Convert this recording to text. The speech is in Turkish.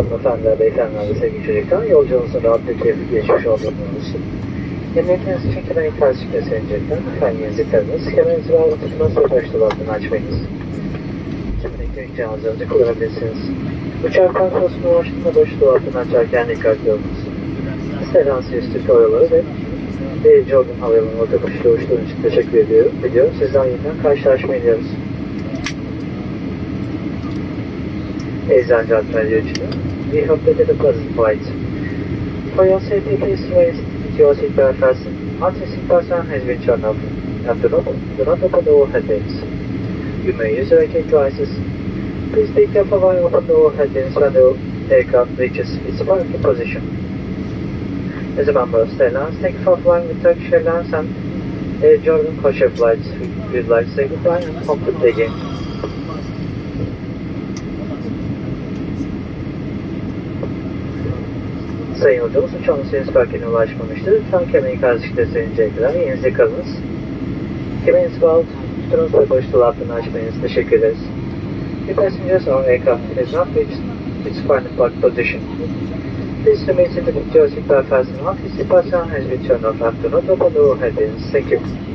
hanımefendiler, beyefendiler ve sevgili çocuklar, yolculuğunuzun rahat bir keyifli geçmiş olduğunu için. Emniyetiniz için kemerin karşılıkla sevinecekler. Lütfen yerinizi karınız, kemerinizi bağlı tutmanız ve baş dolabını açmayınız. Güvenlik cihazlarınızı kullanabilirsiniz. Uçak konsolosuna ulaştığında baş dolabını açarken dikkatli olunuz. Selansı üstü koruları ve ve Jordan Havalimanı otobüsüyle uçtuğunuz için teşekkür ediyorum. Ediyorum. Sizden yeniden karşılaşmayı diliyoruz. Ladies and gentlemen, we hope that a pleasant flight. For your safety, please raise your seatbelt fasten until seatbelt has been turned off and do not, do not open the overhead bins. You may use your electric devices. Please careful while you open the overhead bins when the aircraft reaches its parking position. As a member of Stellance, thank you for flying with Turkish Airlines and Air Jordan Kosher flights. We'd like to say goodbye and hope to again. Sayın yolcumuz uçağımız henüz parkine ulaşmamıştır. Lütfen kemeri karşılıkta seninceye kadar yerinize kalınız. Kemerinizi bağlı tutunuz ve boş dolaplarını açmayınız. Teşekkür ederiz. The passengers on aircraft has not reached its final park position. Please remain seated with your seatbelt fastened the seatbelt sign has been turned off after not open the overhead bins. Thank you.